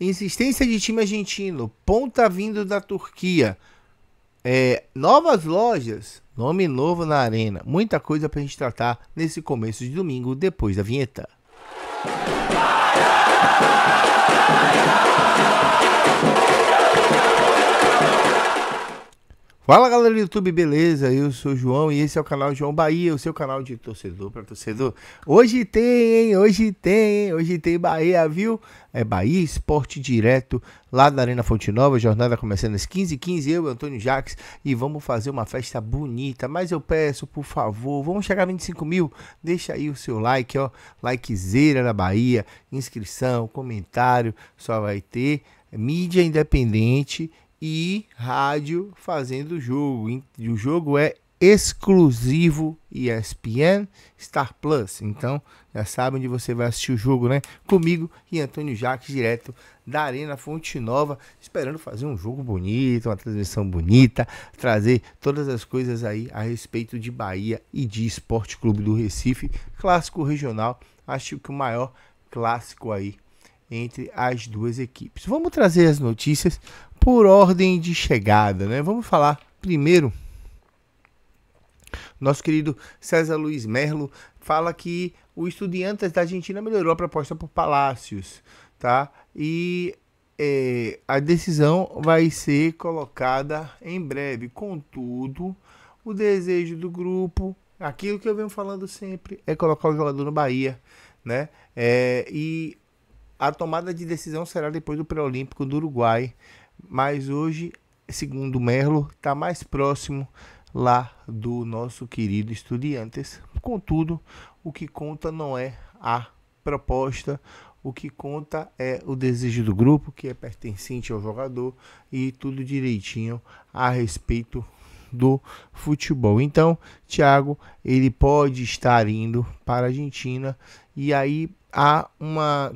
insistência de time argentino, ponta vindo da Turquia, é, novas lojas, nome novo na arena, muita coisa para gente tratar nesse começo de domingo depois da vinheta. Fala galera do YouTube, beleza? Eu sou o João e esse é o canal João Bahia, o seu canal de torcedor para torcedor. Hoje tem, hein? Hoje tem, hoje tem Bahia, viu? É Bahia Esporte Direto, lá da Arena Fonte Nova, jornada começando às 15h15, eu Antônio Jacques, e vamos fazer uma festa bonita. Mas eu peço, por favor, vamos chegar a 25 mil, deixa aí o seu like, ó, likezeira na Bahia, inscrição, comentário, só vai ter mídia independente e rádio fazendo o jogo. O jogo é exclusivo ESPN Star Plus. Então, já sabe onde você vai assistir o jogo, né? Comigo e Antônio Jacques, direto da Arena Fonte Nova, esperando fazer um jogo bonito, uma transmissão bonita, trazer todas as coisas aí a respeito de Bahia e de Esporte Clube do Recife, clássico regional. Acho que o maior clássico aí entre as duas equipes. Vamos trazer as notícias por ordem de chegada, né? Vamos falar primeiro. Nosso querido César Luiz Merlo fala que o Estudiantes da Argentina melhorou a proposta por Palácios, tá? E é, a decisão vai ser colocada em breve. Contudo, o desejo do grupo, aquilo que eu venho falando sempre, é colocar o jogador no Bahia, né? É, e a tomada de decisão será depois do pré-olímpico do Uruguai, mas hoje, segundo Merlo, está mais próximo lá do nosso querido Estudiantes. Contudo, o que conta não é a proposta, o que conta é o desejo do grupo, que é pertencente ao jogador e tudo direitinho a respeito do futebol. Então, Thiago, ele pode estar indo para a Argentina e aí há uma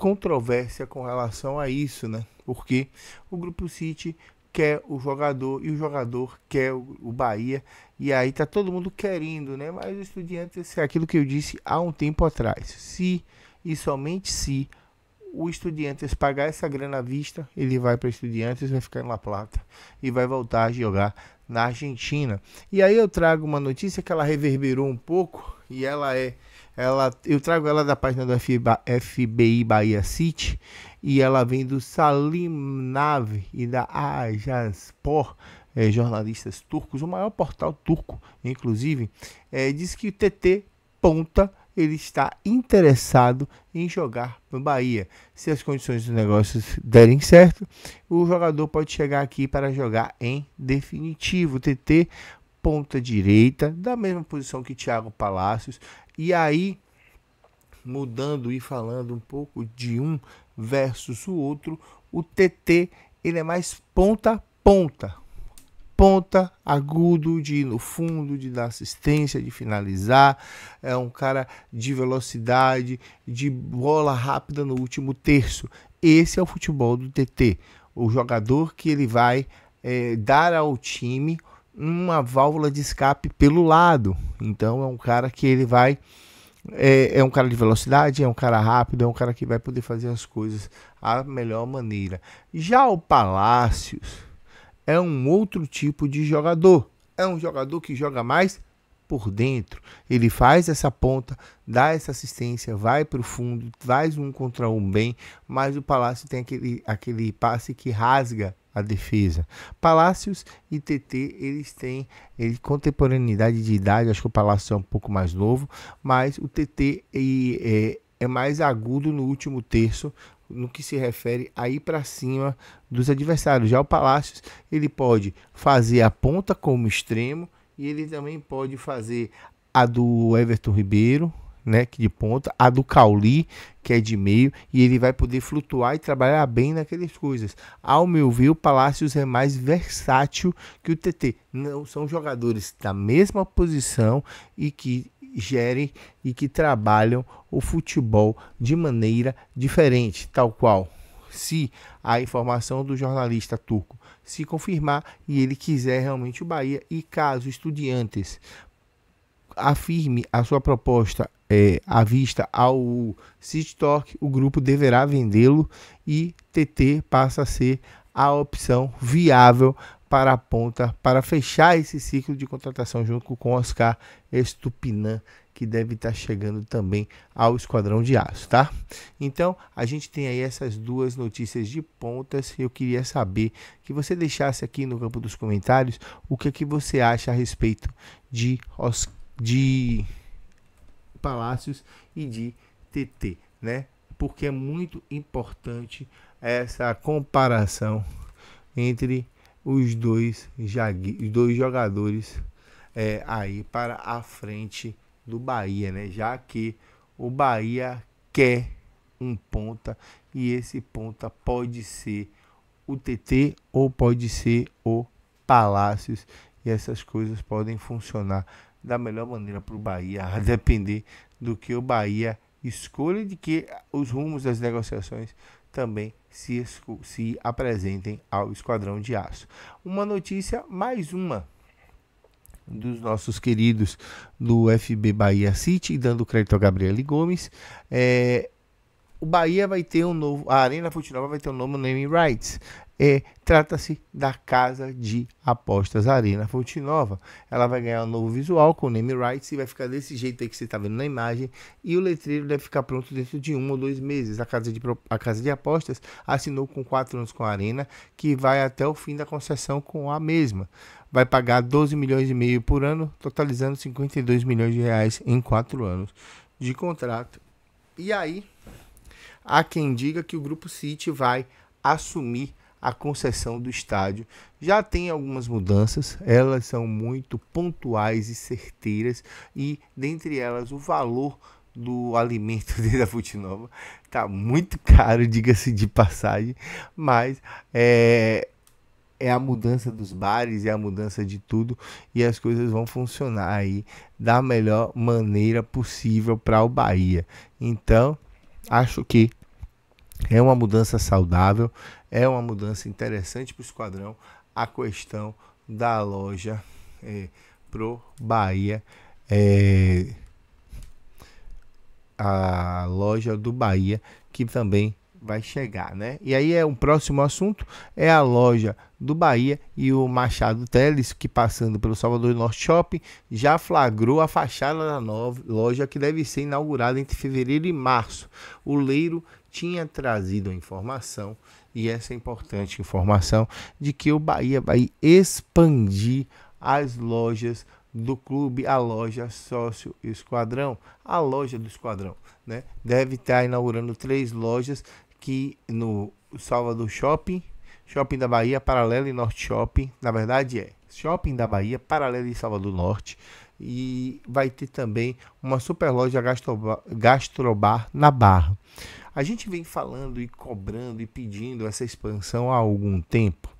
controvérsia com relação a isso, né? Porque o Grupo City quer o jogador e o jogador quer o, Bahia e aí tá todo mundo querendo, né? Mas o Estudiantes é aquilo que eu disse há um tempo atrás. Se e somente se o Estudiantes pagar essa grana à vista, ele vai para Estudiantes, vai ficar em La Plata e vai voltar a jogar na Argentina. E aí eu trago uma notícia que ela reverberou um pouco e ela é ela, eu trago ela da página do FBI Bahia City e ela vem do Salim Nave e da Ajanspor, é, jornalistas turcos, o maior portal turco, inclusive, é, diz que o TT Ponta ele está interessado em jogar no Bahia. Se as condições dos negócios derem certo, o jogador pode chegar aqui para jogar em definitivo. TT ponta direita, da mesma posição que Thiago Palácios, e aí, mudando e falando um pouco de um versus o outro, o TT ele é mais ponta ponta. Ponta, agudo, de ir no fundo, de dar assistência, de finalizar. É um cara de velocidade, de bola rápida no último terço. Esse é o futebol do TT. O jogador que ele vai é, dar ao time uma válvula de escape pelo lado. Então é um cara que ele vai é, é, um cara de velocidade, é um cara rápido, é um cara que vai poder fazer as coisas a melhor maneira. Já o Palácios é um outro tipo de jogador. É um jogador que joga mais por dentro. Ele faz essa ponta, dá essa assistência, vai para o fundo, faz um contra um bem, mas o Palácio tem aquele, aquele passe que rasga a defesa. Palácios e TT, eles têm ele, contemporaneidade de idade, acho que o Palácio é um pouco mais novo, mas o TT é, é mais agudo no último terço, no que se refere a ir para cima dos adversários. Já o Palácios, ele pode fazer a ponta como extremo e ele também pode fazer a do Everton Ribeiro, né, que de ponta, a do Cauli, que é de meio, e ele vai poder flutuar e trabalhar bem naquelas coisas. Ao meu ver, o Palácios é mais versátil que o TT. Não são jogadores da mesma posição e que gerem e que trabalham o futebol de maneira diferente, tal qual se a informação do jornalista turco se confirmar e ele quiser realmente o Bahia e caso estudiantes afirme a sua proposta é, à vista ao City Talk, o grupo deverá vendê-lo e TT passa a ser a opção viável para a ponta para fechar esse ciclo de contratação junto com Oscar Estupinan, que deve estar chegando também ao Esquadrão de Aço, tá? Então, a gente tem aí essas duas notícias de pontas. Eu queria saber que você deixasse aqui no campo dos comentários o que, é que você acha a respeito de, de Palácios e de TT, né? Porque é muito importante essa comparação entre os dois, os dois jogadores é, aí para a frente do Bahia, né? Já que o Bahia quer um ponta e esse ponta pode ser o TT ou pode ser o Palácios e essas coisas podem funcionar da melhor maneira para o Bahia, a depender do que o Bahia escolha de que os rumos das negociações também se, se apresentem ao Esquadrão de Aço. Uma notícia, mais uma dos nossos queridos do FB Bahia City, dando crédito a Gabriele Gomes. É, o Bahia vai ter um novo, a Arena Futinova vai ter um novo naming rights é, trata-se da casa de apostas Arena Fonte Nova. Ela vai ganhar um novo visual com name rights e vai ficar desse jeito aí que você está vendo na imagem. E o letreiro deve ficar pronto dentro de um ou dois meses. A casa de, a casa de apostas assinou com quatro anos com a Arena, que vai até o fim da concessão com a mesma. Vai pagar 12 milhões e meio por ano, totalizando 52 milhões de reais em quatro anos de contrato. E aí, há quem diga que o Grupo City vai assumir a concessão do estádio. Já tem algumas mudanças, elas são muito pontuais e certeiras, e dentre elas o valor do alimento da Fute Nova tá muito caro, diga-se de passagem, mas é, é a mudança dos bares, é a mudança de tudo e as coisas vão funcionar aí da melhor maneira possível para o Bahia. Então, acho que é uma mudança saudável, é uma mudança interessante para o esquadrão. A questão da loja é, pro Bahia, é, a loja do Bahia que também vai chegar, né? E aí é um próximo assunto é a loja do Bahia e o Machado Teles que passando pelo Salvador Norte Shopping já flagrou a fachada da nova loja que deve ser inaugurada entre fevereiro e março. O Leiro tinha trazido a informação, e essa importante informação, de que o Bahia vai expandir as lojas do clube, a loja sócio esquadrão, a loja do esquadrão, né? Deve estar inaugurando três lojas que no Salvador Shopping, Shopping da Bahia, Paralelo e Norte Shopping, na verdade é Shopping da Bahia, Paralelo e Salvador Norte, e vai ter também uma super loja gastrobar, gastrobar na Barra. A gente vem falando e cobrando e pedindo essa expansão há algum tempo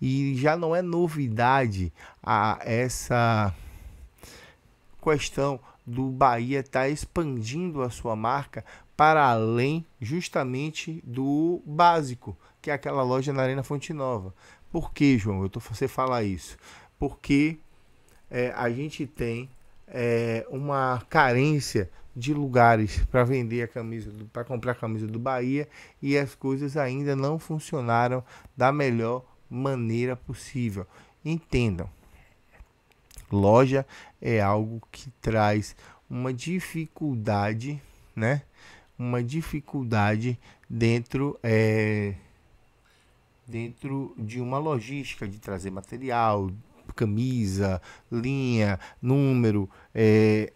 e já não é novidade a essa questão do Bahia estar tá expandindo a sua marca para além justamente do básico, que é aquela loja na Arena Fonte Nova. Por que, João? Eu tô você falar isso? Porque é, a gente tem é, uma carência de lugares para vender a camisa, para comprar a camisa do Bahia e as coisas ainda não funcionaram da melhor maneira possível. Entendam, loja é algo que traz uma dificuldade, né? Uma dificuldade dentro é, dentro de uma logística de trazer material, camisa, linha, número, é,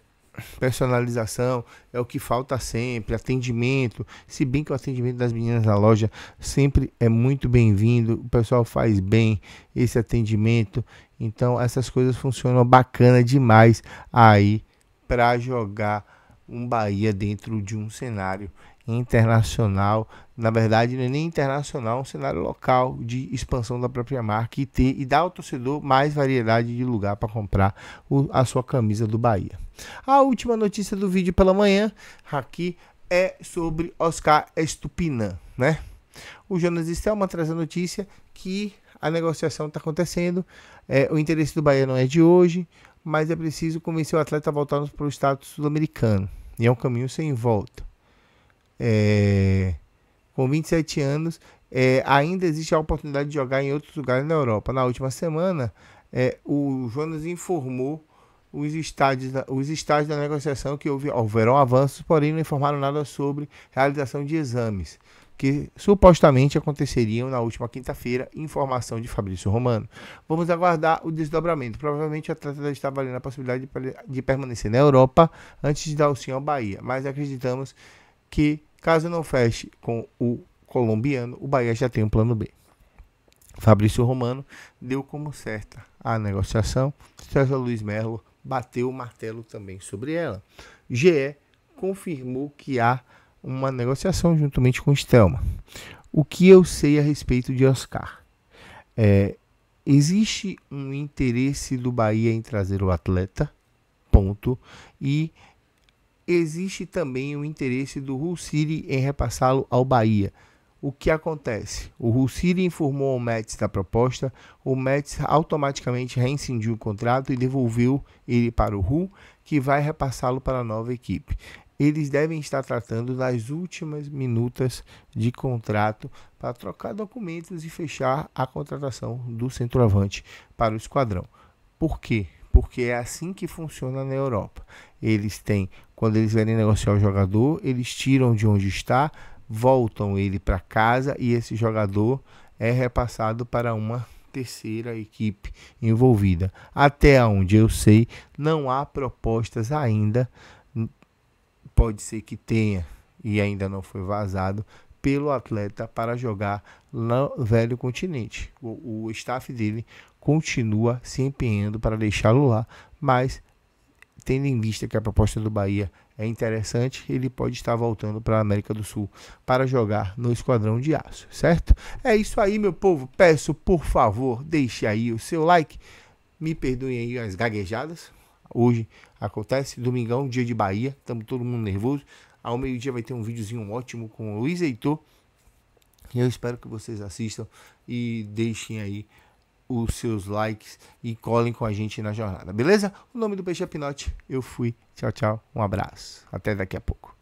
personalização é o que falta sempre, atendimento. Se bem que o atendimento das meninas na loja sempre é muito bem-vindo, o pessoal faz bem esse atendimento. Então essas coisas funcionam bacana demais aí para jogar um Bahia dentro de um cenário internacional, na verdade não é nem internacional, é um cenário local de expansão da própria marca e ter e dar ao torcedor mais variedade de lugar para comprar o, a sua camisa do Bahia. A última notícia do vídeo pela manhã aqui é sobre Oscar Estupinan, né? O Jonas Stelman traz a notícia que a negociação está acontecendo, é, o interesse do Bahia não é de hoje, mas é preciso convencer o atleta a voltar para o status sul-americano E é um caminho sem volta. É, com 27 anos, é, ainda existe a oportunidade de jogar em outros lugares na Europa. Na última semana, é, o Jonas informou os estádios, os estádios da negociação que houve, houveram avanços, porém não informaram nada sobre realização de exames que supostamente aconteceriam na última quinta-feira, informação de Fabrício Romano. Vamos aguardar o desdobramento. Provavelmente o atleta está valendo a possibilidade de, de permanecer na Europa antes de dar o sim ao Bahia, mas acreditamos que caso não feche com o colombiano, o Bahia já tem um plano B. Fabrício Romano deu como certa a negociação. César Luiz Merlo bateu o martelo também sobre ela. GE confirmou que há uma negociação juntamente com Stelma. O que eu sei a respeito de Oscar? É, existe um interesse do Bahia em trazer o atleta, ponto, e existe também o interesse do Hull City em repassá-lo ao Bahia. O que acontece? O Hull City informou ao Mets da proposta, o Mets automaticamente reincindiu o contrato e devolveu ele para o Hull, que vai repassá-lo para a nova equipe eles devem estar tratando das últimas minutas de contrato para trocar documentos e fechar a contratação do centroavante para o esquadrão. Por quê? Porque é assim que funciona na Europa. Eles têm, quando eles verem negociar o jogador, eles tiram de onde está, voltam ele para casa e esse jogador é repassado para uma terceira equipe envolvida. Até onde eu sei, não há propostas ainda pode ser que tenha e ainda não foi vazado pelo atleta para jogar no velho continente. O, o staff dele continua se empenhando para deixá-lo lá, mas tendo em vista que a proposta do Bahia é interessante, ele pode estar voltando para a América do Sul para jogar no Esquadrão de Aço, certo? É isso aí, meu povo. Peço, por favor, deixe aí o seu like. Me perdoem aí as gaguejadas, Hoje acontece, domingão, dia de Bahia, estamos todo mundo nervoso. Ao meio-dia vai ter um videozinho ótimo com o Luiz Heitor. Eu espero que vocês assistam e deixem aí os seus likes e colhem com a gente na jornada, beleza? O nome do Peixe é Pinote. Eu fui. Tchau, tchau. Um abraço. Até daqui a pouco.